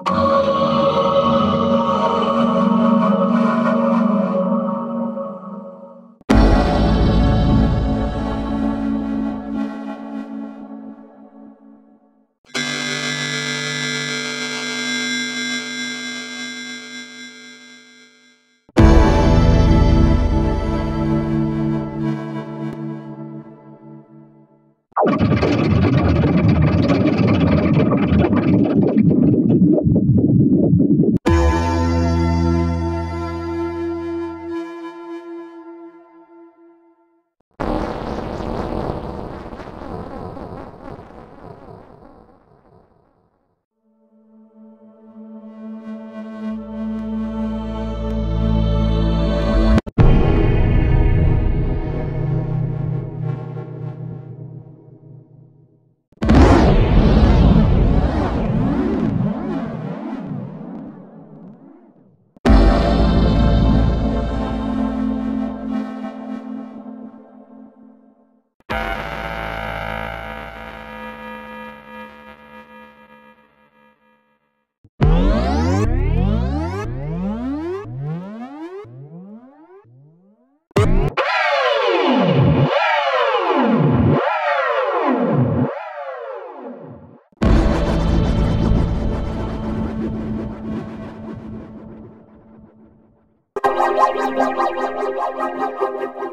you Thank you.